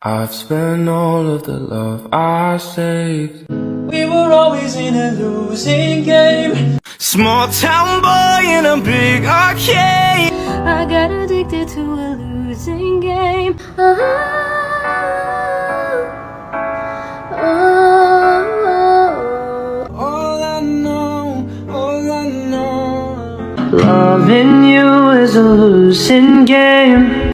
I've spent all of the love I saved. We were always in a losing game. Small town boy in a big arcade. I got addicted to a losing game. Oh, oh. All I know, all I know. Loving you is a losing game.